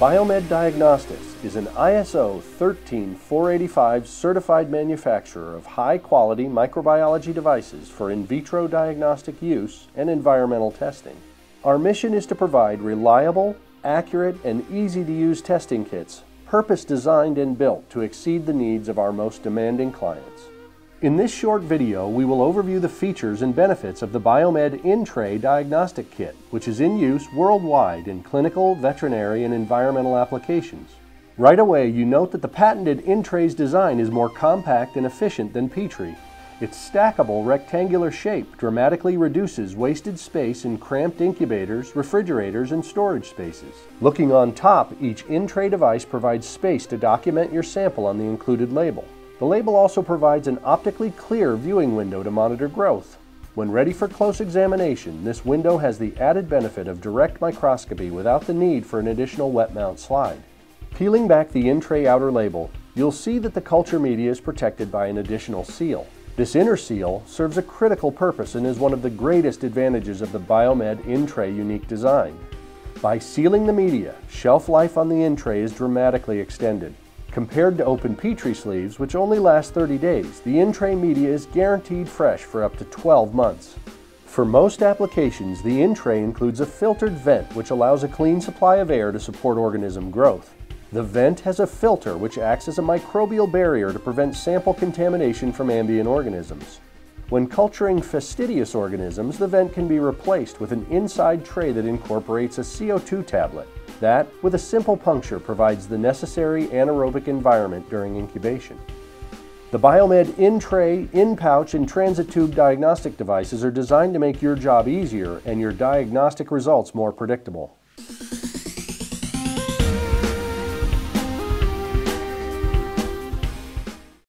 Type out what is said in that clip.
Biomed Diagnostics is an ISO 13485 certified manufacturer of high quality microbiology devices for in vitro diagnostic use and environmental testing. Our mission is to provide reliable, accurate, and easy to use testing kits, purpose designed and built to exceed the needs of our most demanding clients. In this short video, we will overview the features and benefits of the Biomed In-Tray Diagnostic Kit, which is in use worldwide in clinical, veterinary, and environmental applications. Right away, you note that the patented In-Tray's design is more compact and efficient than Petri. Its stackable rectangular shape dramatically reduces wasted space in cramped incubators, refrigerators, and storage spaces. Looking on top, each in-tray device provides space to document your sample on the included label. The label also provides an optically clear viewing window to monitor growth. When ready for close examination, this window has the added benefit of direct microscopy without the need for an additional wet mount slide. Peeling back the in-tray outer label, you'll see that the culture media is protected by an additional seal. This inner seal serves a critical purpose and is one of the greatest advantages of the Biomed in-tray unique design. By sealing the media, shelf life on the in-tray is dramatically extended. Compared to open Petri sleeves, which only last 30 days, the in-tray media is guaranteed fresh for up to 12 months. For most applications, the in-tray includes a filtered vent which allows a clean supply of air to support organism growth. The vent has a filter which acts as a microbial barrier to prevent sample contamination from ambient organisms. When culturing fastidious organisms, the vent can be replaced with an inside tray that incorporates a CO2 tablet. That, with a simple puncture, provides the necessary anaerobic environment during incubation. The Biomed in-tray, in-pouch, and transit tube diagnostic devices are designed to make your job easier and your diagnostic results more predictable.